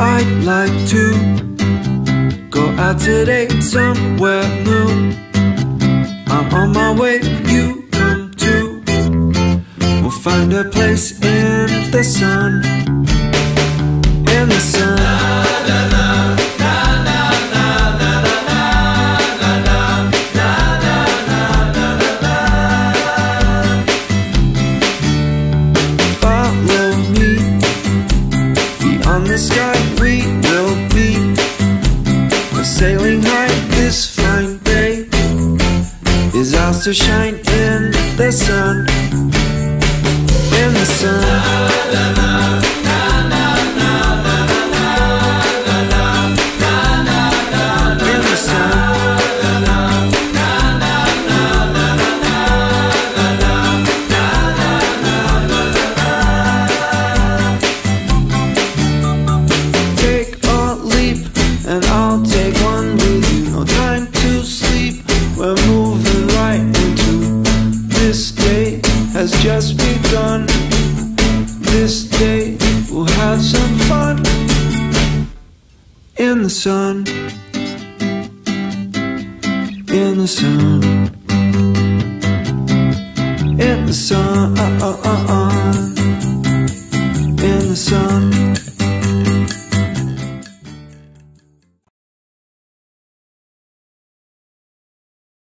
I'd like to go out today somewhere new. I'm on my way, you come too. We'll find a place in the sun. In the sun. Follow me. Beyond the sky to shine in the sun. This day has just begun. This day we'll have some fun in the sun. In the sun. In the sun. In the sun.